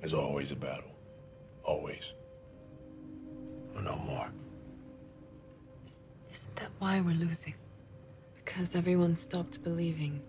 There's always a battle. Always. Or no more. Isn't that why we're losing? Because everyone stopped believing.